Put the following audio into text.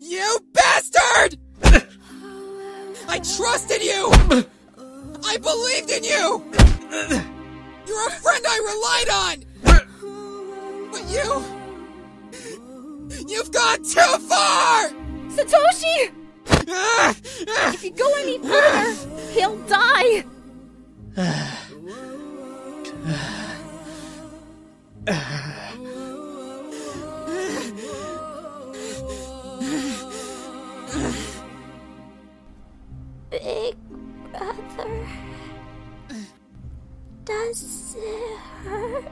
You bastard! I trusted you! I believed in you! You're a friend I relied on! But you. You've gone too far! Satoshi! If you go any further, he'll die! Big brother. Does it hurt?